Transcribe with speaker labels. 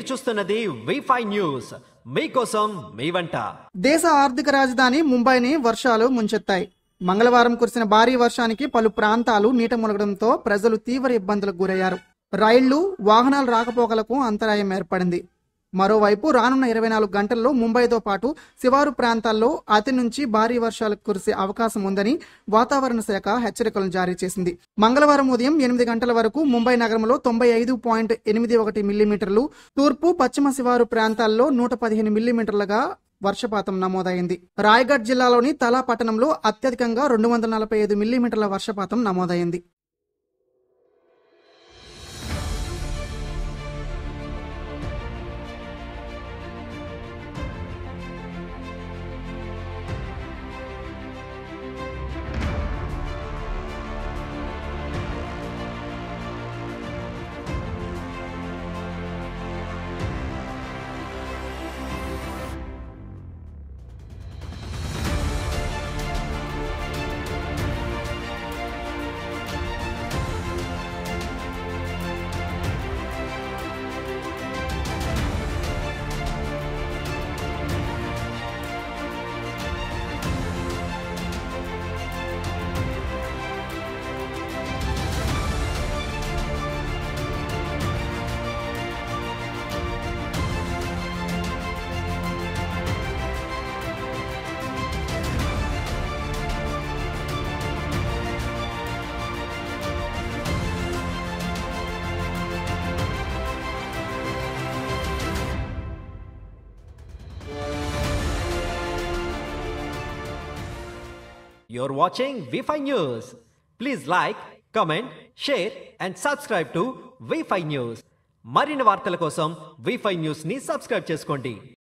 Speaker 1: మీరు చూస్తున్నది వి న్యూస్. మీకోసం మీ వంట.
Speaker 2: దేశ ఆర్థిక రాజధాని ముంబైని వర్షాలు ముంచెత్తాయి. మంగళవారం కురిసిన భారీ వర్షానికి పలు ప్రాంతాలు నీట మునగడంతో ప్రజలు తీవ్ర ఇబ్బందులకు గురయ్యారు. రైళ్ళు వాహనాల రాకపోకలకు అంతరాయం ఏర్పడింది. మరోవైపు రానున్న ఇరవై నాలుగు గంటల్లో ముంబైతో పాటు శివారు ప్రాంతాల్లో అతి నుంచి భారీ వర్షాలు కురిసే అవకాశం ఉందని వాతావరణ శాఖ హెచ్చరికలను జారీ చేసింది. మంగళవారం ఉదయం ఎనిమిది గంటల వరకు ముంబై నగరంలో తొంభై ఐదు పాయింట్ ఎనిమిది ఒకటి మిల్లీమీటర్లు తూర్పు పశ్చిమ శివారు ప్రాంతాల్లో నూట పదిహేను మిల్లీమీటర్లుగా వర్షపాతం నమోదైంది. రాయగఢ్ జిల్లాలోని తలా పట్టణంలో అత్యధికంగా రెండు వందల నలభై ఐదు మిల్లీమీటర్ల వర్షపాతం నమోదైంది.
Speaker 1: You're watching V news please like comment share and subscribe to V news మరిన్ని వార్తల కోసం వి న్యూస్ని సబ్స్క్రైబ్ చేసుకోండి.